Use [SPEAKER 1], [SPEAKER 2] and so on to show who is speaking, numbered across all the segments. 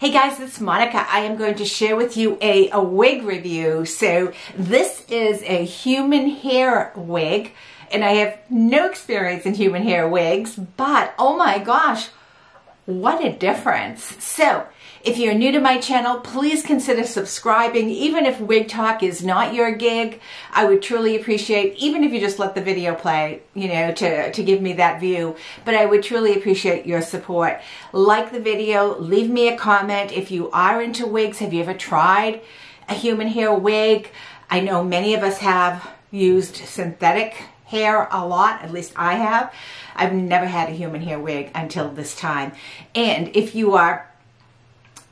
[SPEAKER 1] Hey guys, it's Monika. I am going to share with you a, a wig review. So this is a human hair wig and I have no experience in human hair wigs, but oh my gosh, what a difference. So if you're new to my channel, please consider subscribing. Even if wig talk is not your gig, I would truly appreciate, even if you just let the video play, you know, to, to give me that view, but I would truly appreciate your support. Like the video, leave me a comment. If you are into wigs, have you ever tried a human hair wig? I know many of us have used synthetic hair a lot, at least I have. I've never had a human hair wig until this time. And if you are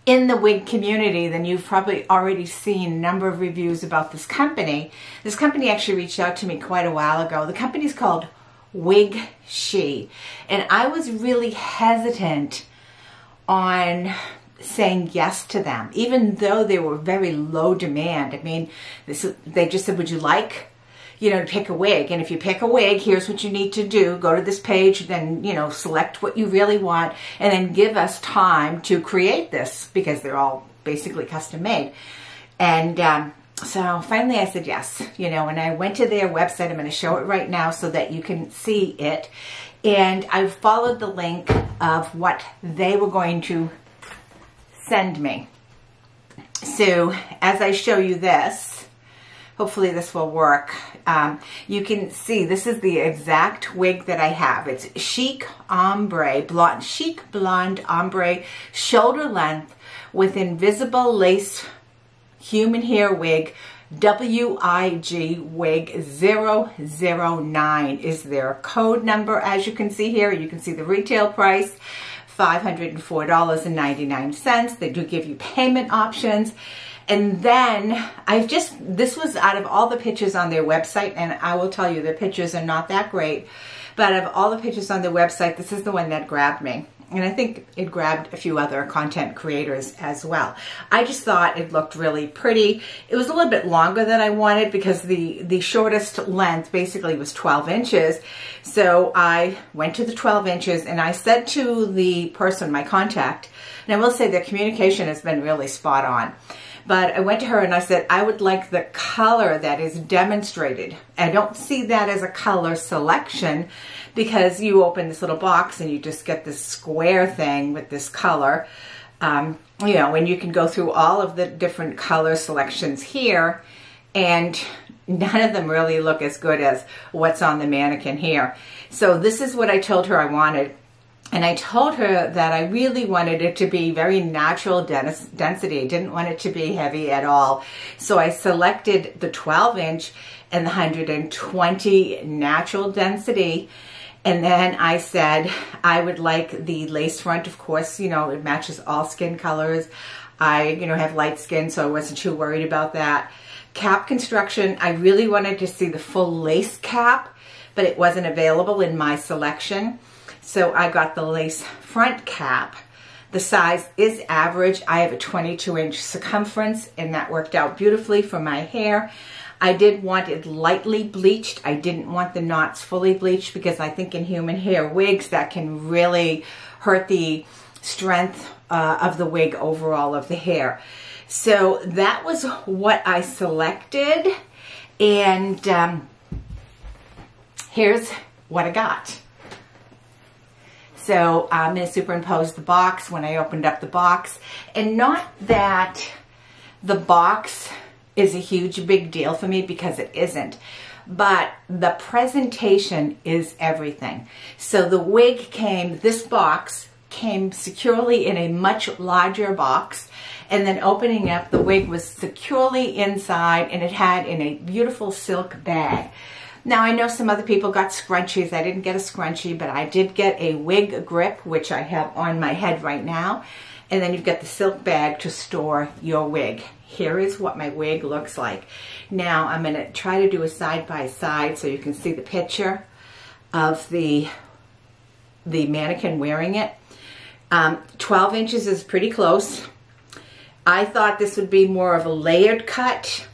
[SPEAKER 1] in the wig community, then you've probably already seen a number of reviews about this company. This company actually reached out to me quite a while ago. The company is called Wig She. And I was really hesitant on saying yes to them, even though they were very low demand. I mean, this, they just said, would you like you know, to pick a wig. And if you pick a wig, here's what you need to do. Go to this page, then, you know, select what you really want, and then give us time to create this because they're all basically custom made. And um, so finally I said yes, you know, and I went to their website. I'm going to show it right now so that you can see it. And I followed the link of what they were going to send me. So as I show you this, Hopefully this will work. Um, you can see this is the exact wig that I have. It's chic ombre, blonde, chic blonde ombre, shoulder length with invisible lace human hair wig WIG wig 009 is their code number as you can see here. You can see the retail price. $504.99. They do give you payment options. And then I've just, this was out of all the pictures on their website, and I will tell you, the pictures are not that great, but of all the pictures on their website, this is the one that grabbed me. And I think it grabbed a few other content creators as well. I just thought it looked really pretty. It was a little bit longer than I wanted because the, the shortest length basically was 12 inches. So I went to the 12 inches and I said to the person, my contact, and I will say the communication has been really spot on. But I went to her and I said, I would like the color that is demonstrated. I don't see that as a color selection because you open this little box and you just get this square thing with this color. Um, you know, and you can go through all of the different color selections here and none of them really look as good as what's on the mannequin here. So this is what I told her I wanted. And I told her that I really wanted it to be very natural density. I didn't want it to be heavy at all. So I selected the 12 inch and the 120 natural density. And then I said I would like the lace front, of course, you know, it matches all skin colors. I, you know, have light skin, so I wasn't too worried about that. Cap construction, I really wanted to see the full lace cap, but it wasn't available in my selection. So I got the lace front cap. The size is average. I have a 22 inch circumference and that worked out beautifully for my hair. I did want it lightly bleached. I didn't want the knots fully bleached because I think in human hair wigs that can really hurt the strength uh, of the wig overall of the hair. So that was what I selected and um, here's what I got. So uh, I'm going to superimpose the box when I opened up the box. And not that the box is a huge big deal for me because it isn't. But the presentation is everything. So the wig came, this box came securely in a much larger box and then opening up the wig was securely inside and it had in a beautiful silk bag. Now I know some other people got scrunchies. I didn't get a scrunchie, but I did get a wig grip, which I have on my head right now. And then you've got the silk bag to store your wig. Here is what my wig looks like. Now I'm going to try to do a side by side so you can see the picture of the, the mannequin wearing it. Um, 12 inches is pretty close. I thought this would be more of a layered cut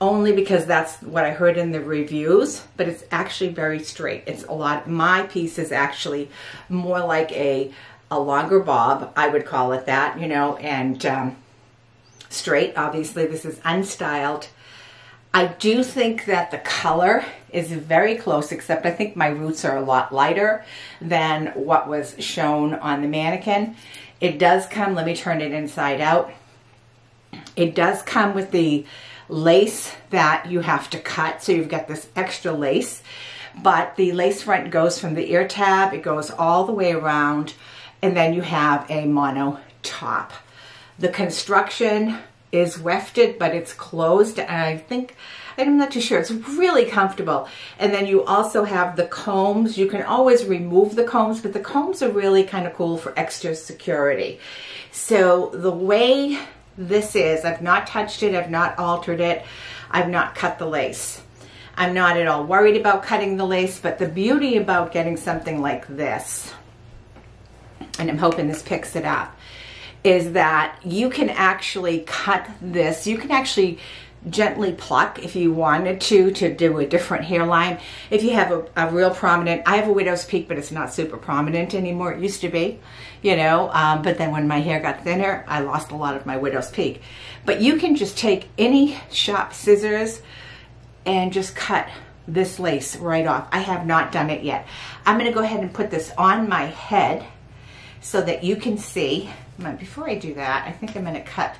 [SPEAKER 1] only because that's what I heard in the reviews, but it's actually very straight. It's a lot, my piece is actually more like a a longer bob, I would call it that, you know, and um, straight. Obviously, this is unstyled. I do think that the color is very close, except I think my roots are a lot lighter than what was shown on the mannequin. It does come, let me turn it inside out. It does come with the lace that you have to cut, so you've got this extra lace. But the lace front goes from the ear tab, it goes all the way around, and then you have a mono top. The construction is wefted, but it's closed, and I think, I'm not too sure, it's really comfortable. And then you also have the combs. You can always remove the combs, but the combs are really kind of cool for extra security. So the way this is, I've not touched it, I've not altered it, I've not cut the lace. I'm not at all worried about cutting the lace, but the beauty about getting something like this, and I'm hoping this picks it up, is that you can actually cut this. You can actually gently pluck if you wanted to to do a different hairline. If you have a, a, real prominent, I have a widow's peak, but it's not super prominent anymore. It used to be, you know, um, but then when my hair got thinner, I lost a lot of my widow's peak. But you can just take any sharp scissors and just cut this lace right off. I have not done it yet. I'm gonna go ahead and put this on my head so that you can see. Before I do that, I think I'm gonna cut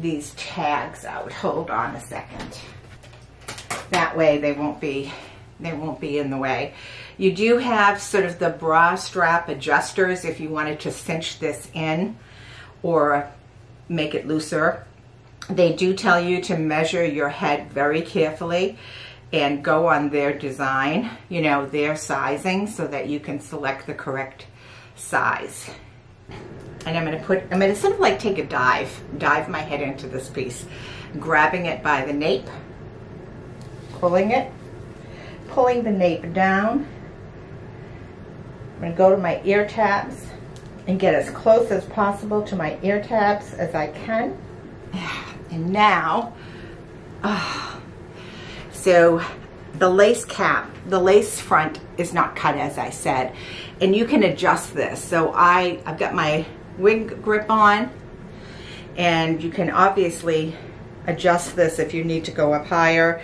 [SPEAKER 1] these tags out. Hold on a second. That way they won't be they won't be in the way. You do have sort of the bra strap adjusters if you wanted to cinch this in or make it looser. They do tell you to measure your head very carefully and go on their design, you know, their sizing so that you can select the correct size and I'm going to put, I'm going to sort of like take a dive, dive my head into this piece, grabbing it by the nape, pulling it, pulling the nape down. I'm to go to my ear tabs and get as close as possible to my ear tabs as I can. And now, oh, so the lace cap, the lace front is not cut as I said, and you can adjust this. So I, I've got my wig grip on and you can obviously adjust this if you need to go up higher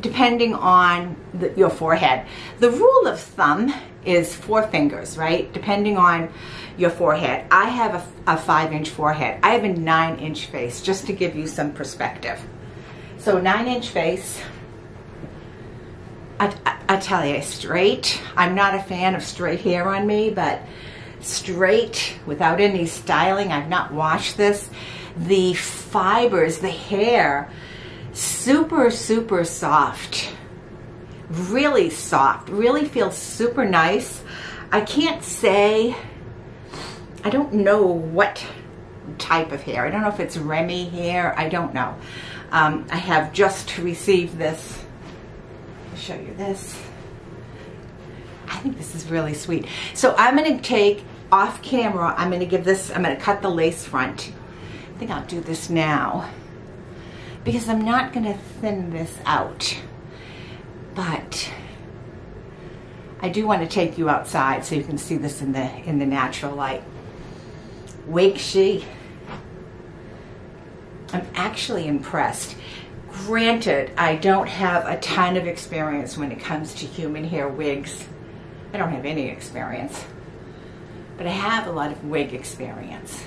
[SPEAKER 1] depending on the, your forehead. The rule of thumb is four fingers, right? Depending on your forehead. I have a, a five inch forehead. I have a nine inch face, just to give you some perspective. So nine inch face, I, I, I tell you, straight. I'm not a fan of straight hair on me, but straight without any styling. I've not washed this. The fibers, the hair, super, super soft. Really soft. Really feels super nice. I can't say, I don't know what type of hair. I don't know if it's Remy hair. I don't know. Um, I have just received this. I'll show you this. I think this is really sweet. So I'm going to take off camera, I'm going to give this, I'm to cut the lace front. I think I'll do this now because I'm not going to thin this out. But I do want to take you outside so you can see this in the in the natural light. WigShe. I'm actually impressed. Granted, I don't have a ton of experience when it comes to human hair wigs. I don't have any experience but I have a lot of wig experience.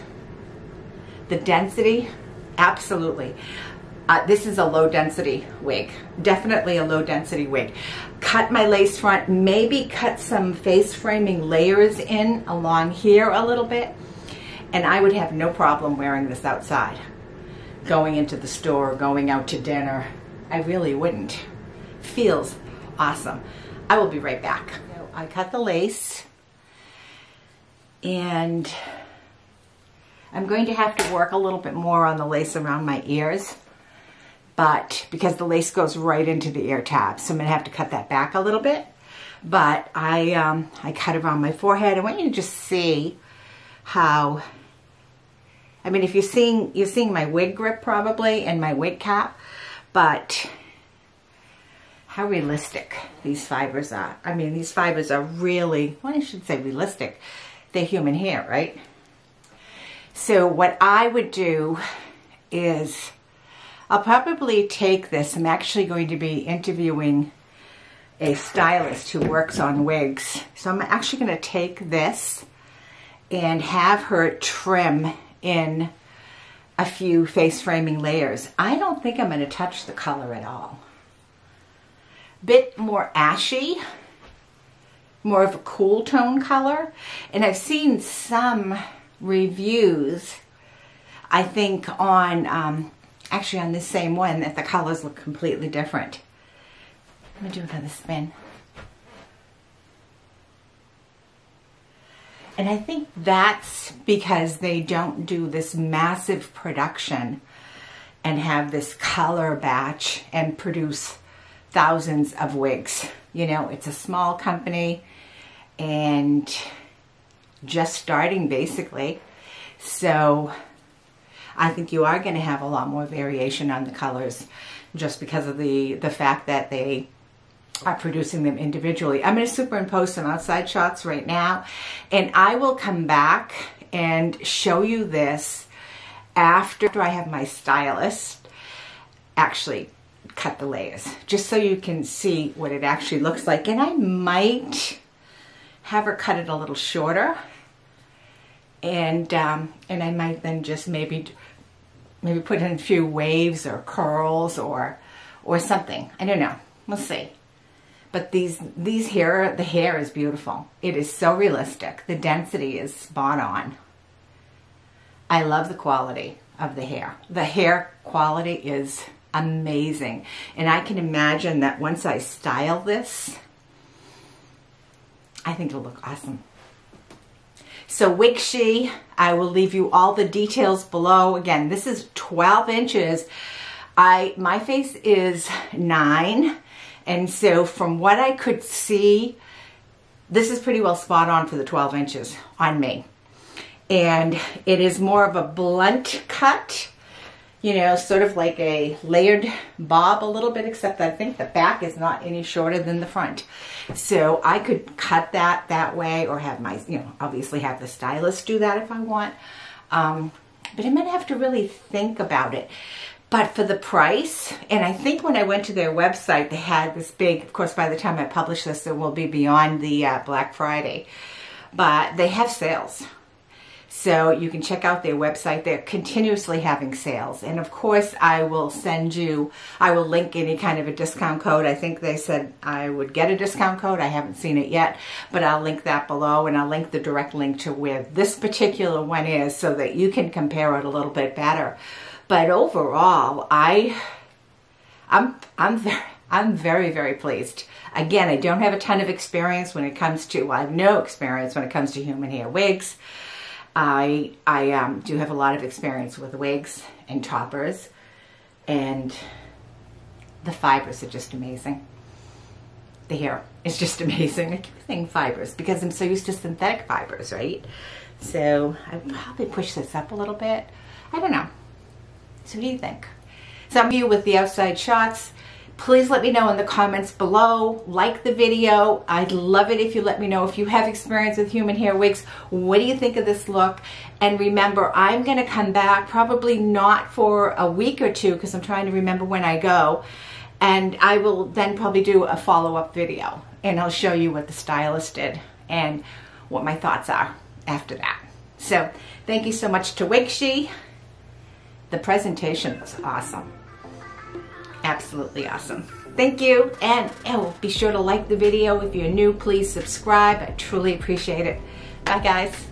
[SPEAKER 1] The density, absolutely. Uh, this is a low density wig, definitely a low density wig. Cut my lace front, maybe cut some face framing layers in along here a little bit, and I would have no problem wearing this outside. Going into the store, going out to dinner, I really wouldn't. Feels awesome. I will be right back. I cut the lace and I'm going to have to work a little bit more on the lace around my ears but because the lace goes right into the ear tab so I'm gonna have to cut that back a little bit. But I um, I cut around my forehead. I want you to just see how I mean if you're seeing you're seeing my wig grip probably and my wig cap but how realistic these fibers are. I mean these fibers are really well I should say realistic they're human hair, right? So what I would do is I'll probably take this. I'm actually going to be interviewing a stylist who works on wigs. So I'm actually going to take this and have her trim in a few face framing layers. I don't think I'm going to touch the color at all. Bit more ashy, more of a cool tone color. And I've seen some reviews, I think on, um, actually on this same one, that the colors look completely different. Let me do another spin. And I think that's because they don't do this massive production and have this color batch and produce thousands of wigs. You know, it's a small company and just starting basically. So I think you are going to have a lot more variation on the colors just because of the, the fact that they are producing them individually. I'm going to superimpose some outside shots right now and I will come back and show you this after I have my stylist actually cut the layers just so you can see what it actually looks like and I might have her cut it a little shorter. And um, and I might then just maybe maybe put in a few waves or curls or or something. I don't know. We'll see. But these these hair the hair is beautiful. It is so realistic. The density is spot on. I love the quality of the hair. The hair quality is amazing. And I can imagine that once I style this I think it'll look awesome. So WigShe I will leave you all the details below. Again this is 12 inches. I my face is nine and so from what I could see, this is pretty well spot on for the 12 inches on me. And it is more of a blunt cut, you know, sort of like a layered bob a little bit, except I think the back is not any shorter than the front. So I could cut that that way or have my, you know, obviously have the stylist do that if I want. Um, but I'm going to have to really think about it. But for the price, and I think when I went to their website, they had this big, of course, by the time I publish this, it will be beyond the uh, Black Friday. But they have sales. So you can check out their website. They're continuously having sales. And of course, I will send you, I will link any kind of a discount code. I think they said I would get a discount code. I haven't seen it yet, but I'll link that below and I'll link the direct link to where this particular one is so that you can compare it a little bit better. But overall, I, I'm, I'm very, I'm very, very pleased. Again, I don't have a ton of experience when it comes to, well, I have no experience when it comes to human hair wigs. I, I um, do have a lot of experience with wigs and toppers and the fibers are just amazing. The hair is just amazing. I keep saying fibers because I'm so used to synthetic fibers, right? So I probably push this up a little bit. I don't know. So what do you think? Some of you with the outside shots, please let me know in the comments below. Like the video. I'd love it if you let me know if you have experience with human hair wigs. What do you think of this look? And remember, I'm going to come back probably not for a week or two because I'm trying to remember when I go. And I will then probably do a follow-up video. And I'll show you what the stylist did and what my thoughts are after that. So thank you so much to WigShe. The presentation was awesome. Absolutely awesome. Thank you. And oh, be sure to like the video. If you're new, please subscribe. I truly appreciate it. Bye, guys.